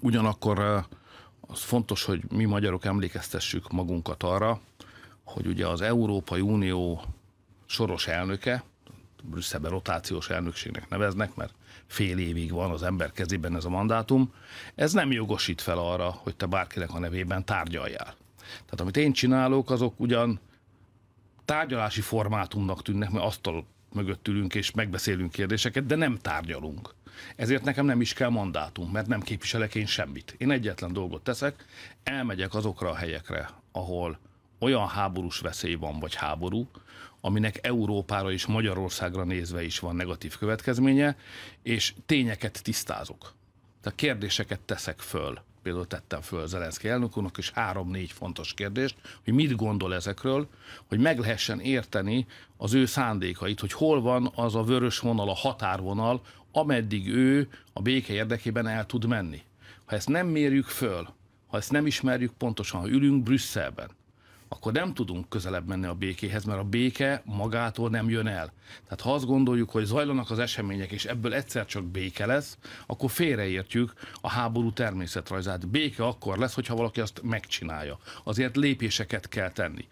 Ugyanakkor az fontos, hogy mi magyarok emlékeztessük magunkat arra, hogy ugye az Európai Unió soros elnöke, Brüsszelben rotációs elnökségnek neveznek, mert fél évig van az ember kezében ez a mandátum, ez nem jogosít fel arra, hogy te bárkinek a nevében tárgyaljál. Tehát amit én csinálok, azok ugyan tárgyalási formátumnak tűnnek, mert asztal mögött ülünk és megbeszélünk kérdéseket, de nem tárgyalunk. Ezért nekem nem is kell mandátum, mert nem képviselek én semmit. Én egyetlen dolgot teszek, elmegyek azokra a helyekre, ahol olyan háborús veszély van, vagy háború, aminek Európára és Magyarországra nézve is van negatív következménye, és tényeket tisztázok. Tehát kérdéseket teszek föl. Például tettem föl Zelenszky elnök úrnak is három-négy fontos kérdést, hogy mit gondol ezekről, hogy meg lehessen érteni az ő szándékait, hogy hol van az a vörös vonal, a határvonal, ameddig ő a béke érdekében el tud menni. Ha ezt nem mérjük föl, ha ezt nem ismerjük pontosan, ha ülünk Brüsszelben, akkor nem tudunk közelebb menni a békéhez, mert a béke magától nem jön el. Tehát ha azt gondoljuk, hogy zajlanak az események, és ebből egyszer csak béke lesz, akkor félreértjük a háború természetrajzát. Béke akkor lesz, hogyha valaki azt megcsinálja. Azért lépéseket kell tenni.